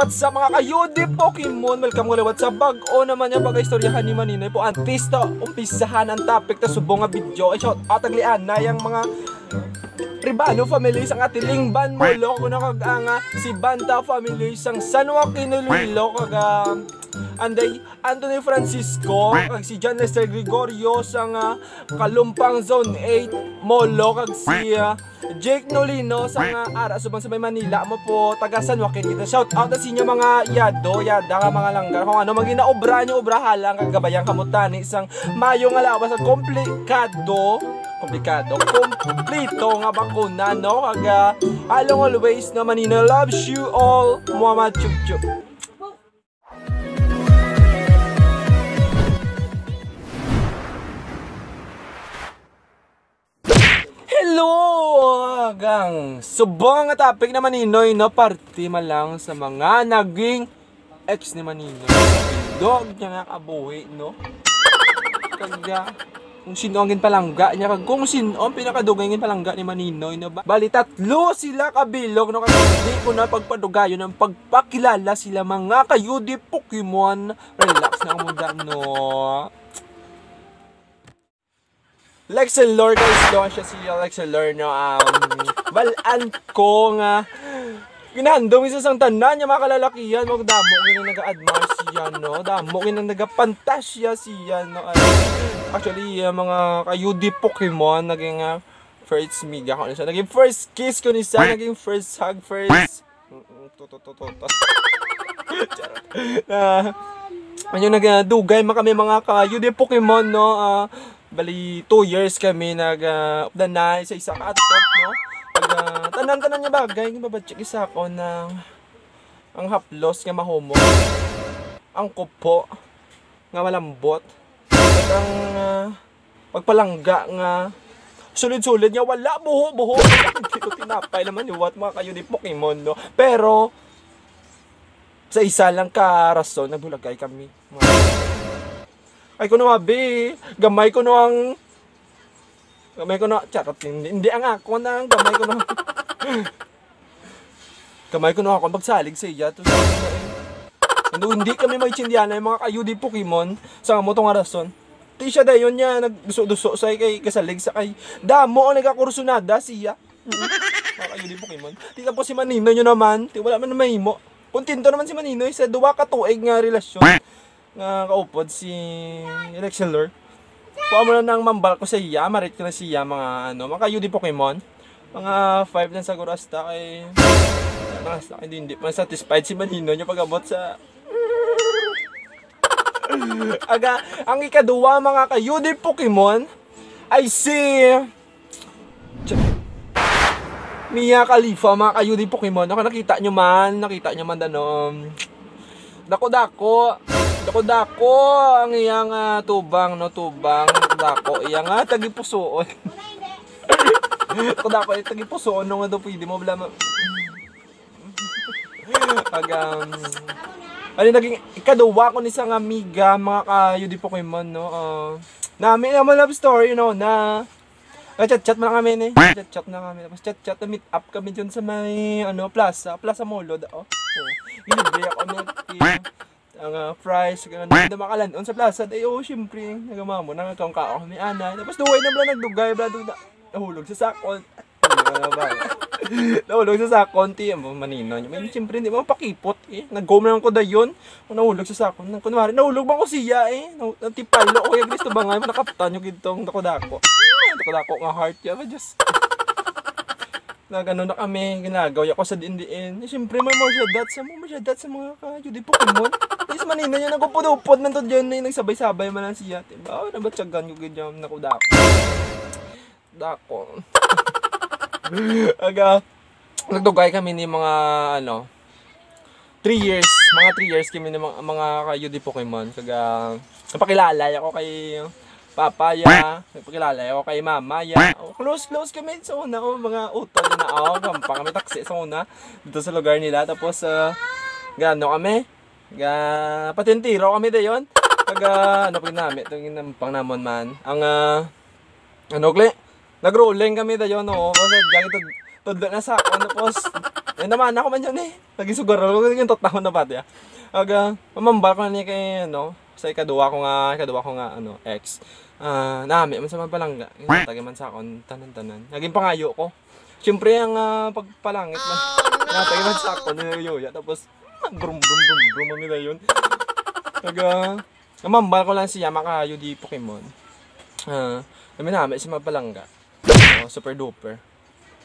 What's up mga kayudi Pokemon? Welcome ulit. Sa bag-o naman niya pag-istoryahan ni Maninoy po Antista, umpisahan ang topic na subong nga video. Ay shout out aglian na yung mga Ribano family sang atiling ban mo lo kuno kag anga si Banta family sang San Joaquin Iloilo kag ah, Anday Anthony Francisco kag si John Lester Gregorio sang ah, Kalumpang Zone 8 Molo kag si ah, Jake Nolino sang uh, ara subang sa may Manila. Mo po taga San Joaquin kita shout out sa inyo mga yado yada mga langgar. Kung ano magina obra nyo obrahan lang kag gabayang kamutani isang mayo nga lawas. Sa komplikado komplikado kompleto nga bakuna no? Kag uh, along always no Manila loves you all. Muhammad Chup Chup Gang subong nga topic na Maninoy no? Party man lang sa mga naging ex ni Maninoy. Dog niya nga kabuhi no. Kaga kung sino ang ginpalangga niya kung sino ang pinakadugay ngin palangga ni Maninoy no? Ba bali tatlo sila kabilog no? Kasi hindi ko na pagpadugayo ng pagpakilala sila mga kayudi Pokemon relax na mo no Lexelor guys, doon siya si Lexelor no um balaan ko nga. Ginandong isa sang tanan niya mga kalalakihan mo damo kini naga-admire siya no? Damo kini nagapantasya siya no? Actually uh, mga kayudi Pokemon naging uh, first miga ko na siya. Naging first kiss ko ni siya naging first hug first to to to to Charot. Ah, ano nagdugay man kami mga kayudi Pokemon no? Ah, bali 2 years kami nag uh, updan na sa isa ka top no? Pag uh, tanan-tanan niya bagay babadcheck isa ako ng ang haplos nga mahomo ang kupo nga malambot. At ang uh, pagpalangga nga sulid-sulid niya wala buho buho dito tinapay naman what mga kayo ni Pokemon no? Pero sa isa lang ka rason nagbulagay kami. mga ay ko na mabi. Gamay ko no ang Gamay ko na charot hindi, hindi ang ako na ang gamay ko na. gamay ko na ako pagsalig sa iya to. Hindi, hindi kami may tsindihan yung mga kayudi Pokemon sa mo tong rason. Ti siya dayon niya nagduso-duso sa kay kasalig sa kay damo ang nagakursunada siya. Mga kayudi Pokemon. Ti tapos si Manino nyo naman, ti wala man mahimo. Kuntinto naman si Manino sa duwa ka tuig nga relasyon nga kaupod si Lexelor. Kuha mo na ng mambal ko sa iya, marit ko na siya mga ano, mga kayudi Pokemon. Mga 5 lang siguro hasta kay mga hasta kay hindi pa satisfied si Manino niya pag-abot sa Aga, ang ikaduwa mga kayudi Pokemon ay si Mia Khalifa, mga kayudi Pokemon. Ako nakita nyo man, nakita nyo man ano, dako-dako, dako-dako, ang iyang uh, tubang, no, tubang, dako, iyang uh, tagipusoon. dako-dako, yung tagipusoon, no, nga daw pwede mo, bala, pag, um, ano naging ikaduwa ko ni isang amiga, mga kayo di Pokemon, no, uh, namin naman love story, no, na, chat-chat mo na kami ni. Chat-chat na kami. Tapos chat-chat na meet up kami dyan sa may ano, plaza. Plaza Molo. Oh. oh. Ilibre ako tea. Ang uh, fries. Ganun. Hindi makalanon sa plaza. Ay, oh, syempre. Nagamamo. Nangakaong kao kami ana. Tapos duway na bala nagdugay. Bala na, nahulog sa sakon. nahulog sa sakon. Ti, ang manino. May syempre hindi mo pakipot eh. Nag-go na ko da yun. Nahulog sa sakon. Kunwari, nahulog ba ko siya eh. Natipalo ko yung gusto ba nga. Nakaptan yung gitong dako-dako dako nga heart ya ba just na gano'n na kami ginagawa ko sa dindiin eh, siyempre may mga shadat sa mga shadat sa mga kayo di Pokemon tapos manina niya nagupod-upod. Man to dyan na nagsabay-sabay man lang siya diba oh, nabatsagan ko ganyan na ko? Dako dako aga nagdugay kami ni mga ano 3 years. Mga 3 years kami ni mga, mga kayo di Pokemon. Kaga napakilala ako kay Papaya, nagpakilala ako kay Mama, ya. Oh, close, close kami sa una, oh, mga utol na ako, oh, kami taksi sa una, dito sa lugar nila. Tapos, uh, gano kami, ga, patintiro kami dayon. Pag, uh, ano po namin, itong pang namon man. Ang, uh, ano, kli, nag-rolling kami dayon, no, kasi dyan ito, tudlo na sa ako, tapos, Eh naman ako man yun eh. Naging sugar ako yung tatahon na pati ah. Aga, mamambal ko na niya kay ano, sa ikaduwa ko nga, ikaduwa ko nga ano, ex. Ah, nami man sa mapalangga. Yung tagay man sa akon, tanan-tanan. Naging pangayo ko. Siyempre ang ah, pagpalangit man. Natagay man sa akon, yoya. Tapos, brum brum brum brum nila yun. Naga, namambal ko lang siya makayo di Pokemon. Uh, nami si mapalangga. Oh, super duper.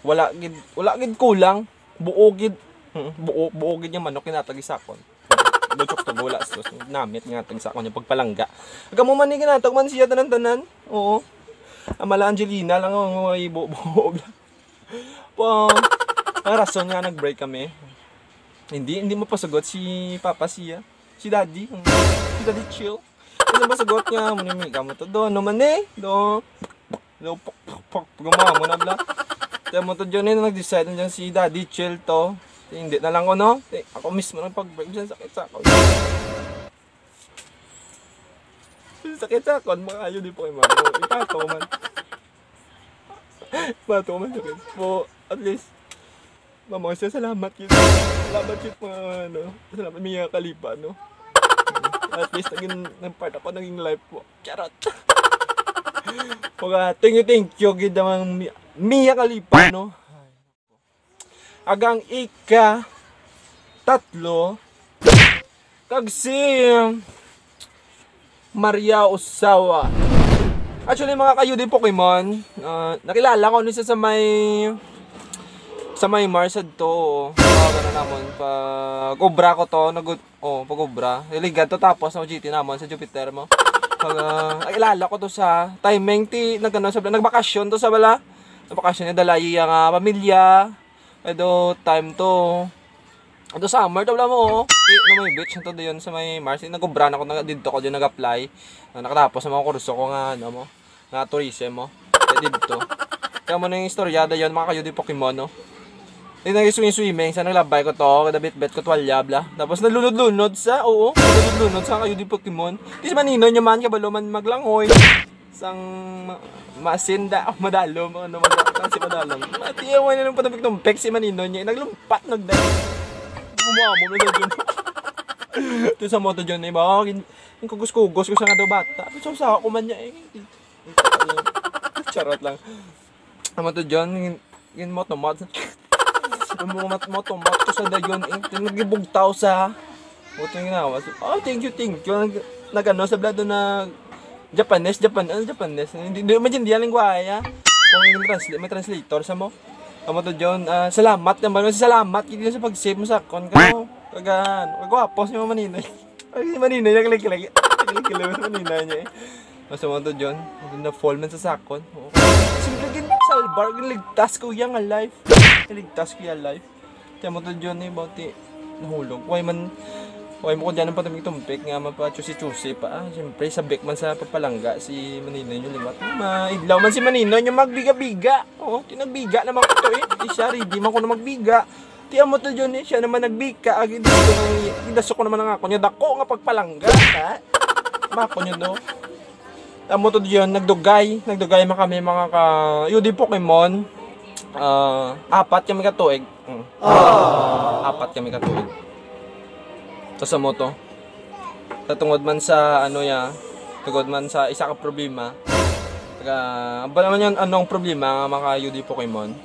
Wala gid wala gid kulang. Buo gid hmm, buo buo gid yung manok kinatagi sa akon. Lutok to bola sus namit nga tag sa akon yung pagpalangga. Aga mo man ni kinatag man siya tanan tanan. Oo. Amala Angelina lang ang mga ibo-buo. Pa, ang rason nga nag-break kami. Hindi, hindi mo pasagot si Papa siya. Si Daddy. Si Daddy chill. Hindi mo pasagot niya. Munimi ka mo to. Do, ano man eh. Do. Do, pok, pok, pok. Gumawa mo na bla. Kaya mo to dyan eh, nag-decide na si Daddy chill to. Hindi na lang ko, no? Ako mismo nang pag-break dyan, sakit sa ako. Sakit sa ako, mga ayaw di po kay mama. Ipato ko man. Ipato ko man. Po, at least, Mama, salamat yun. Salamat yun mga ano. Salamat Mia Kalipa, no? At least naging, nang part ako naging life ko. Charot. Mga thank you, thank you. Gid Mi- Mia Kalipa, no? Agang ika tatlo kag si Maria Osawa. Actually, mga kayo din Pokemon, ah, nakilala ko nisa sa may sa may Marsad to, oh, gano'n namon, pa Cobra ko to, nag oh, pa Cobra. Iligad to tapos sa GT namon sa Jupiter mo. Pag uh, nakilala ko to sa timing ti nagano sa nagbakasyon to sa bala. Nagbakasyon ni dalay ang ah, pamilya. Edo time to Ito summer to wala mo oh. No may beach to diyon sa may Mars. Nagobra na ko na dito ko diyon nag-apply. Na nakatapos sa mga kurso ko nga ano mo. Nga tourism mo. Dito. Kaya mo na yung istoryada yon mga kayo di Pokemon no. Hindi nag-swimming, sa naglabay ko to, kada bit-bit ko tuwalya. Tapos nalunod-lunod sa, oo, nalunod-lunod sa kayo di Pokemon. Di sa manino nyo man, kabalo man maglangoy. Sang ma masinda, oh, madalo, mga ano, madalo, si madalo. Mati, yung wala nang patapik tumpek si manino niya, naglumpat, nagdal. Gumawa mo, dyan. Ito sa moto dyan, eh, ba, yung kugos-kugos ko sa nga daw bata. Pero sa ako man niya, eh. Charot lang. Ang moto dyan, yung, yung moto mod. Yung mga mat mo, tumat ko sa dayon, eh. Nagibugtaw sa... Buto yung. So, oh, thank you, thank you. Nag, nag ano, sa blado na... Japanese, Japan, ano Japanese? Hindi, mo dyan, di aling guaya. Kung yung translate, may translator sa mo. Amo to John, ah, salamat naman. Salamat kiti sa pag-save mo sa kon ka. Kagan, kagwapo si Mama Ninoy. Ay, si Maninoy, nagkilig-kilig. Nagkilig-kilig sa Maninoy niya eh. Mas mo to John, na fall man sa sakon. Simple gin salbar, ligtas ko yang alive. Ligtas ko yang alive. Kaya mo to John eh, bauti nahulog. Why man, why mo ko dyan ang patamig tumpik nga mapachusi-chusi pa. Ah, siyempre, sabik man sa papalangga si Maninoy yung liwat. Maiglaw man si Maninoy yung magbiga-biga. Oo, tinagbiga naman ko to eh. Di siya, ready man ko na magbiga. Tiyan mo to John eh, siya naman nagbika. Agad dito, idaso ko naman ang ako niya. Dako nga pagpalangga, ha? Mako niya no. Amo to diyan nagdugay, nagdugay man kami mga ka Yudi Pokemon. Ah, apat kami ka tuig. Mm. Apat kami ka tuig. Tapos sa moto. Tatungod man sa ano ya, tungod man sa isa ka problema. Taga, ba naman yan anong problema nga mga Yudi Pokemon?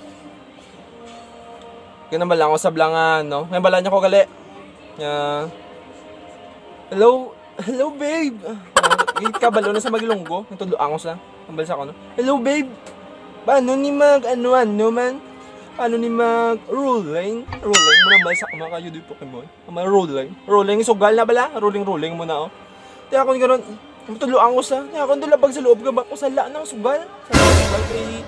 Ganun ba lang ako sa blangan, no? Ngayon bala niya ko gali. Yeah. Hello, hello babe. Git ka balo na sa magilunggo. Nitulo angos lang. Ang balsa ko no. Hello babe. Paano ni mag ano ano man? Paano ni mag rolling? Rolling mo na balsa ko mga kayo di Pokemon. Ang mga rolling. Rolling sugal na bala. Rolling rolling mo na oh. Di ako ni karon. Nitulo angos na. Di ako nila bag sa loob ka ba ko sa la ng sugal. Sa sugal kay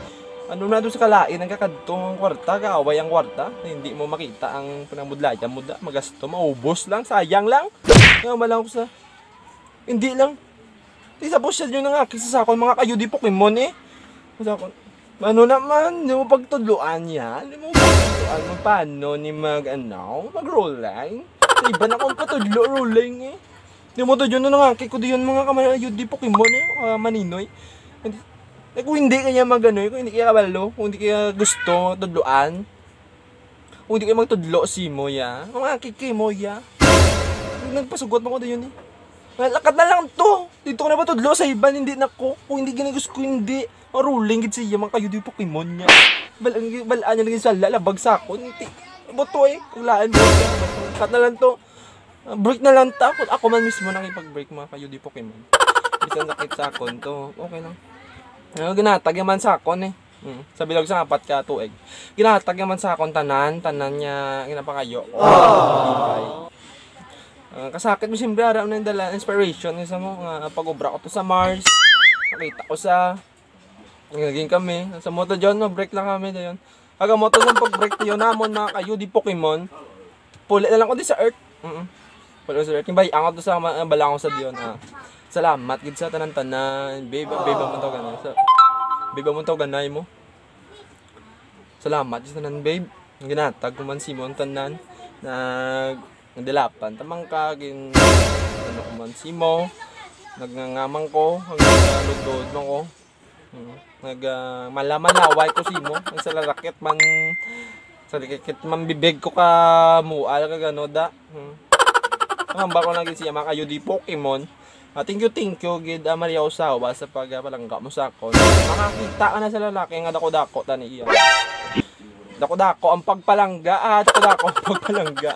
ano na doon sa kalain ang kakadtong kwarta, kaaway ang kwarta, na hindi mo makita ang pinamudlayan mo da, magasto, maubos lang, sayang lang. Kaya malang ko sa, hindi lang, Di sa boss yun nga, kisa sa akon mga kayo di Pokemon eh. Sa akon, ano naman, di mo pagtudluan yan, di mo pagtudluan mo paano ni mag, ano, mag rolling. Sa iba na kong patudlo rolling eh. Di mo to dyan na nga, kiko di yun mga kamayo di Pokemon eh, uh, maninoy. Hindi- Eh, kung hindi kaya magano, kung hindi kaya kabalo, kung hindi kaya gusto tudluan, Kung hindi kayo magtudlo si mo ya. Mga kiki mo ya. Nagpasugot mo ko yun eh. Lakad na lang to. Dito ko na ba tudlo sa iban hindi na ko. Kung hindi ginagos ko hindi. Maruling gid siya mga kayo di Pokemon niya. Bal balaan niya lagi sa lalabag sa ako. Hindi. Boto eh. Kulaan mo. Cut na lang to. Break na lang ta. Kung ako man mismo nakipag-break mga kayo di Pokemon. Bisa nakit sa akon to. Okay lang. Ano ginatag yaman sa akon eh. Hmm. Sa bilog sa apat ka tuig. Ginatag yaman sa akon tanan, tanan niya ginapakayo. Oh. Uh, kasakit mo siyempre araw na yung dala inspiration isa mo nga pag-ubra ko to sa Mars. Nakita ko sa naging kami sa moto John no break lang kami dayon. Aga moto ng pag-break niyo namon mga kayo di Pokemon. Puli na lang ko di sa Earth. Mm. Puli sa Earth. Bay angot to sa uh, balango sa diyon. Ah. Salamat gid sa tanan-tanan. Babe, babe mo to ganun. Sa Babe mo to ganay mo. Salamat sa tanan babe. Ginatag ko man si mo tanan. Nag nadilapan tamang ka gin ano ko man si mo. Nagngangamang ko hanggang nalugod mo ko. Hmm. Nag uh, malaman laway ko si mo. Ang sa larakit man sa likit man bibig ko ka mual ka ganoda. Hmm. Ang ba ko lagi siya mga di Pokemon. Uh, thank you, thank you, Gid uh, Maria Usawa sa pagpalangga mo sa ako. Makakita ka na sa lalaki nga dako-dako tani iya. Dako-dako ang pagpalangga, ah, dako-dako ang pagpalangga.